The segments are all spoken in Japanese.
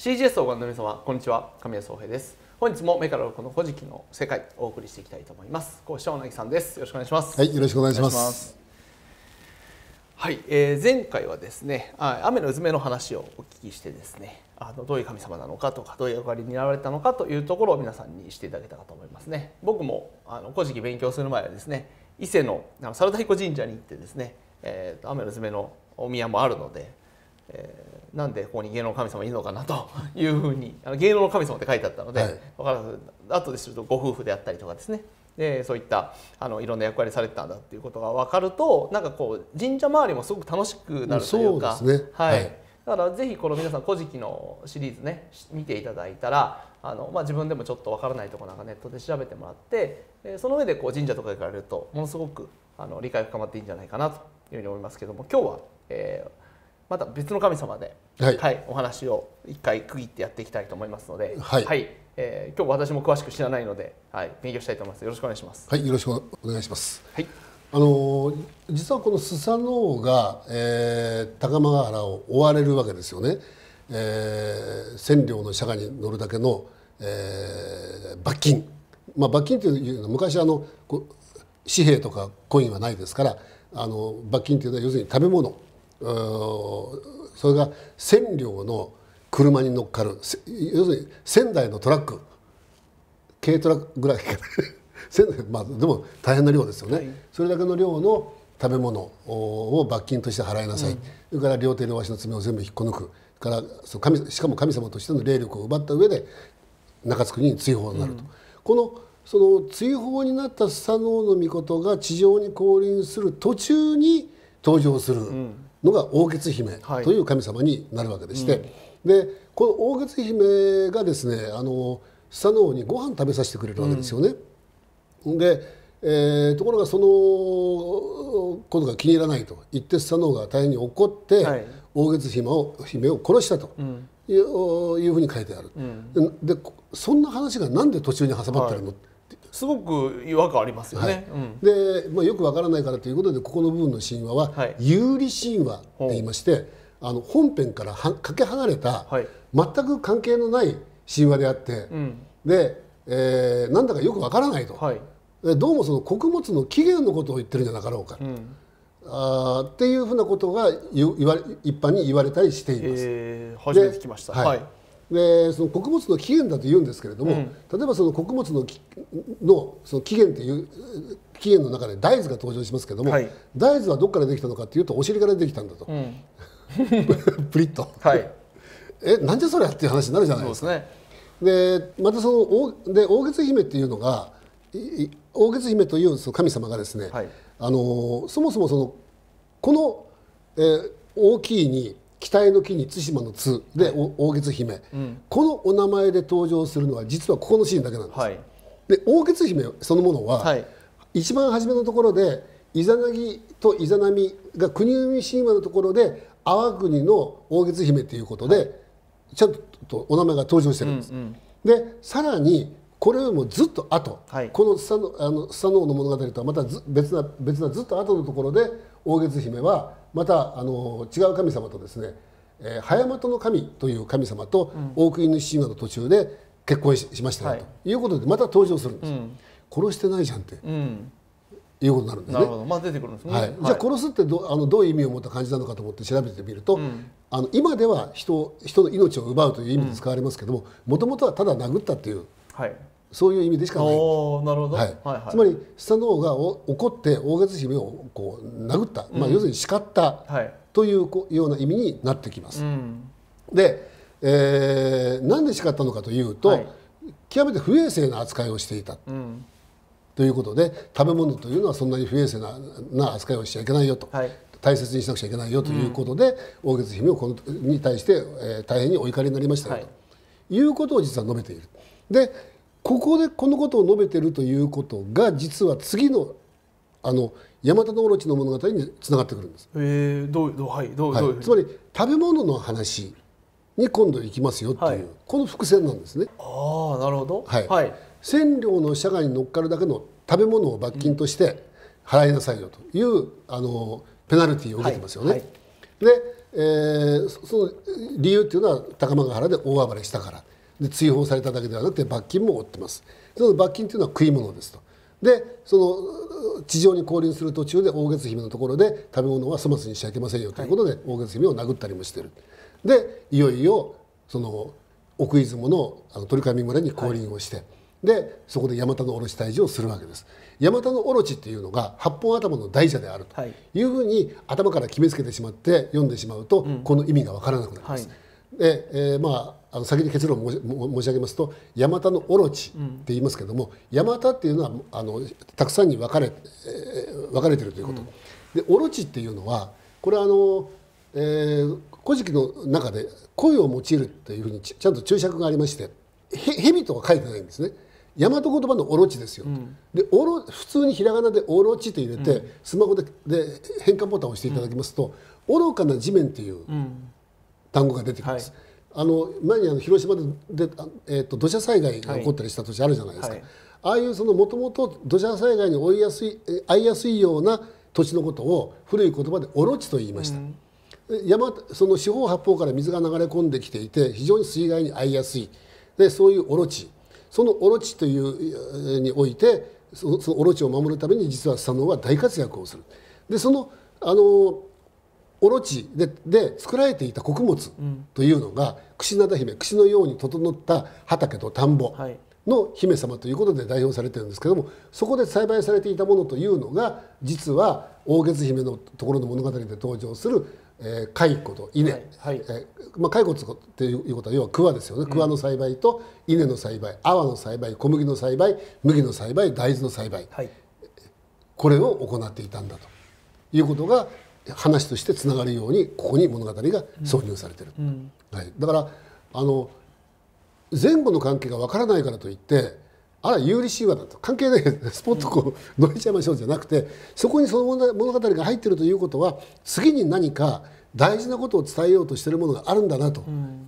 CGS をご覧の皆様こんにちは。神谷宗平です。本日も目から鱗の古事記の世界をお送りしていきたいと思います。講師は小なぎさんです。よろしくお願いします。はいよろしくお願いします。はい、えー、前回はですねあ雨のうずめの話をお聞きしてですねあのどういう神様なのかとかどういう役割に担われたのかというところを皆さんにしていただけたかと思いますね。僕もあの古事記勉強する前はですね伊勢の猿田彦神社に行ってですね、えー、雨のうずめのお宮もあるのでえー、なんでここに芸能の神様いるのかなというふうにあの芸能の神様って書いてあったので、はい、分からず後でするとご夫婦であったりとかですね。でそういったあのいろんな役割されてたんだっていうことが分かるとなんかこう神社周りもすごく楽しくなるというか、ね、はい、だからぜひこの皆さん「古事記」のシリーズね見ていただいたらあの、まあ、自分でもちょっと分からないところなんかネットで調べてもらってその上でこう神社とか行かれるとものすごくあの理解深まっていいんじゃないかなというふうに思いますけども今日は、えー、また別の神様で、はい、はい、お話を一回区切ってやっていきたいと思いますので、はい、はい、えー、今日私も詳しく知らないので、はい、勉強したいと思います。よろしくお願いします。はい、よろしくお願いします。はい。あの実はこのスサノオが、えー、高間原を追われるわけですよね。えー、千両の釈迦に乗るだけの、えー、罰金、まあ、罰金というのは昔あの紙幣とかコインはないですからあの罰金というのは要するに食べ物それが1,000両の車に乗っかる要するに1,000台のトラック。軽トラックぐらい まあでも大変な量ですよね、はい、それだけの量の食べ物を罰金として払いなさい、うん、それから両手両足の爪を全部引っこ抜く。からその神しかも神様としての霊力を奪った上で中津国に追放になると、うん、このその追放になったスサノオノミコトが地上に降臨する途中に登場する、うん。のが大月姫という神様になるわけでして、でこの大月姫がですねあのスサノオにご飯食べさせてくれるわけですよね。うん、で、えー、ところがそのことが気に入らないと言ってスサノオが大変に怒って、はい、大月姫を姫を殺したと。いういうふうに書いてある、でそんな話がなんで途中に挟まってるの、はいすごく違和感ありますよね。はい、で、まあ、よくわからないからということでここの部分の神話は、有利神話って言いまして、あの本編からはかけ離れた、はい、全く関係のない神話であって、うん、で、えー、なんだかよくわからないと、はい、どうもその穀物の起源のことを言ってるんじゃなかろうか、うん、あっていうふうなことが言わ一般に言われたりしています。えー、初めて聞きました。はいでその穀物の起源だと言うんですけれども、うん、例えばその穀物ののその起源っていう起源の中で大豆が登場しますけども、はい、大豆はどこからできたのかっていうとお尻からできたんだと、うん、プリッと、はい、えなんでそれっていう話になるじゃないですか。で、ね、またその大で大月姫っていうのが大月姫というその神様がですね、はい、あのそもそもそのこの、えー、大きいに期待の木に対馬の津で、はい、大月姫、うん、このお名前で登場するのは実はここのシーンだけなんです。はい、で大月姫そのものは、はい、一番初めのところでイザナギとイザナミが国生み神話のところで阿波国の大月姫ということで、ちゃんとお名前が登場してるんです。うんうん、でさらにこれよりもずっと後、はい、このスサノあのスサノオの物語とはまた別な別なずっと後のところで大月姫はまたあの違う神様とですね、えー、早的の神という神様と大国主神話の途中で結婚しましたよ、とい。うことでまた登場するんです、うん、殺してないじゃんって、うん、いうことになるんですね。まあ出てくるんですね。はい、じゃあ殺すってどあのどういう意味を持った感じなのかと思って調べてみると、うん、あの今では人人の命を奪うという意味で使われますけどももともとはただ殴ったっていう、はい、そういう意味でしかない。なるほど、はい。はいはい、つまりスタノオが怒って大月姫をこう殴った、うん、まあ、要するに叱ったというような意味になってきます。うん、で、えー、なんで叱ったのかというと、はい、極めて不衛生な扱いをしていた。うん。ということで食べ物というのはそんなに不衛生なな扱いをしちゃいけないよと、はい、大切にしなくちゃいけないよということで、うん、大月姫をこのに対して、えー、大変にお怒りになりましたよ、はい、ということを実は述べている。でここでこのことを述べているということが実は次のあの大和のオロチの物語につながってくるんです。えー、どうどうはいどう、はい、つまり食べ物の話に今度行きますよっていう、はい、この伏線なんですね。ああなるほど。はい。はい、千両の社会に乗っかるだけの食べ物を罰金として払いなさいよという、うん、あのペナルティーを受けてますよね。はい、でえー、その理由っていうのは高間原で大暴れしたからで追放されただけではなくて罰金も負ってます。その罰金というのは食い物ですと。でその地上に降臨する途中で大月姫のところで食べ物は粗末にしちゃいけませんよということで、大月姫を殴ったりもしてる。でいよいよその奥出雲のあの鳥上村に降臨をして、はい、でそこで大和の卸退治をするわけです。大和の卸っていうのが八本頭の大蛇であるとい。うふうに頭から決めつけてしまって読んでしまうと、うん、この意味が分からなくなります。はい、で、えー、まああの先に結論を申し上げますと「ヤマタのオロチ」って言いますけども「ヤマタ」っていうのはあのたくさんに分かれ,、えー、分かれてるということ。うん、でオロチっていうのはこれはあの、えー、古事記の中で声を用いるっていうふうにちゃんと注釈がありましてへ蛇とは書いてないんですね。大和言葉のオロチですよ、うん、でオロ普通にひらがなでオロチと入れて、うん、スマホでで変換ボタンを押していただきますと、うん、愚かな地面っていう単語が出てきます、はい、あの前にあの広島でで、えーと、土砂災害が起こったりした年あるじゃないですか、はい、ああいうそのもともと土砂災害に追いやすい遭いやすいような土地のことを古い言葉でオロチと言いました、山その四方八方から水が流れ込んできていて非常に水害に遭いやすい。でそういうオロチ。そのオロチというにおいてそのオロチを守るために実はスサノオは大活躍をする。でそのあのオロチでで作られていた穀物というのが、うん、櫛灘姫櫛のように整った畑と田んぼの姫様ということで代表されてるんですけどもそこで栽培されていたものというのが実は大月姫のところの物語で登場するえー、蚕と稲、はいはい、えー、まあ、蚕っていうことは要は桑ですよね、桑の栽培と稲の栽培粟の栽培小麦の栽培麦の栽培大豆の栽培、はい、これを行っていたんだということが話としてつながるようにここに物語が挿入されてる、うん、はい、だからあの前後の関係がわからないからといってあら有利神話だと。関係ないスポットこう乗れちゃいましょうじゃなくてそこにその物語が入ってるということは次に何か大事なことを伝えようとしているものがあるんだなと。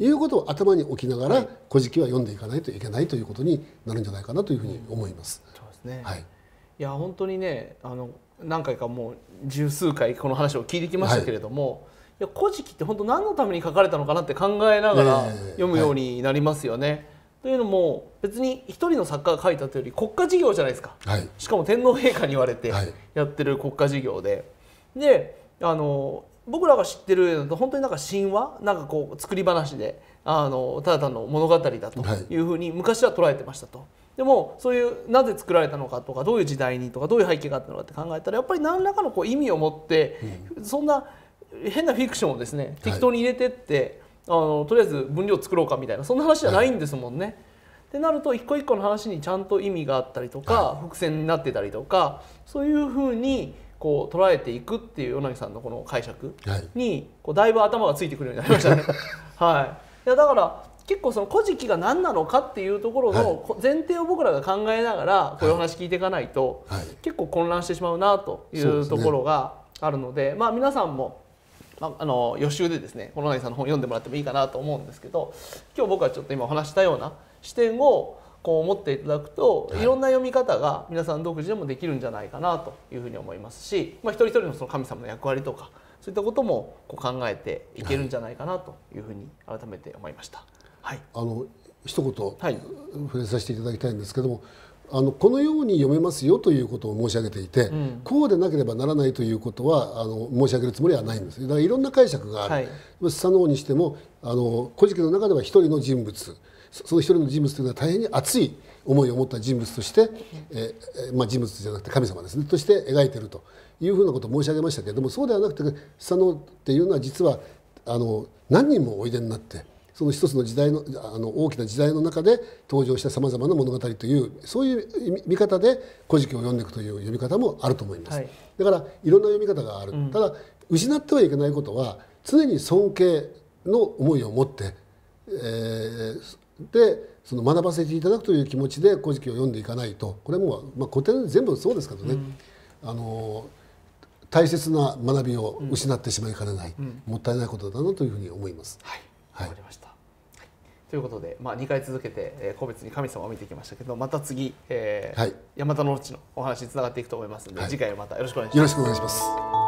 いうことを頭に置きながら「古事記」は読んでいかないといけないということになるんじゃないかなというふうに思います。そうですね、はい、いや本当にねあの何回かもう十数回この話を聞いてきましたけれども、はい。いや古事記って本当何のために書かれたのかなって考えながら読むようになりますよね。というのも別に一人の作家が書いたというより国家事業じゃないですか、はい、しかも天皇陛下に言われてやってる国家事業で、であの僕らが知ってるのと本当になんか神話？なんかこう作り話であのただ単の物語だというふうに昔は捉えてましたと。でもそういうなぜ作られたのかとかどういう時代にとかどういう背景があったのかって考えたらやっぱり何らかのこう意味を持って、そんな変なフィクションをですね適当に入れてって、あのとりあえず分量作ろうかみたいなそんな話じゃないんですもんね。はい。ってなると一個一個の話にちゃんと意味があったりとか、はい、伏線になってたりとかそういうふうにこう捉えていくっていう柳さんのこの解釈にこうだいぶ頭がついてくるようになりましたね。はい、いやだから結構その「古事記」が何なのかっていうところの前提を僕らが考えながらこういう話聞いていかないと結構混乱してしまうなというところがあるのでまあ皆さんもまあ、あの予習でですねこのさんの本読んでもらってもいいかなと思うんですけど今日僕はちょっと今お話したような視点をこう持っていただくと、い、ろんな読み方が皆さん独自でもできるんじゃないかなというふうに思いますし、まあ、一人一人のその神様の役割とかそういったこともこう考えていけるんじゃないかなというふうに改めて思いました。はい、あの一言触れさせていただきたいんですけども、あのこのように読めますよということを申し上げていて、うん、こうでなければならないということはあの申し上げるつもりはないんです。だからいろんな解釈がある、はい、にしてもあの古事記の中では一人の人物その一人の人物というのは大変に熱い思いを持った人物として、えーまあ、人物じゃなくて神様ですね。として描いているというふうなことを申し上げましたけれどもそうではなくてスサノオっていうのは実はあの何人もおいでになって。その一つの時代のあの大きな時代の中で登場したさまざまな物語というそういう見方で「古事記」を読んでいくという読み方もあると思います、はい、だからいろんな読み方がある、うん、ただ失ってはいけないことは常に尊敬の思いを持って、えー、でその学ばせていただくという気持ちで「古事記」を読んでいかないとこれも、まあ、古典全部そうですけどね、うん、あの大切な学びを失ってしまいかねない、うん、もったいないことだなというふうに思います。はいわかりました、ということで、まあ、2回続けて、えー、個別に神様を見てきましたけどまた次、えーはい、山田の内のお話につながっていくと思いますので、はい、次回またよろしくお願いします。よろしくお願いします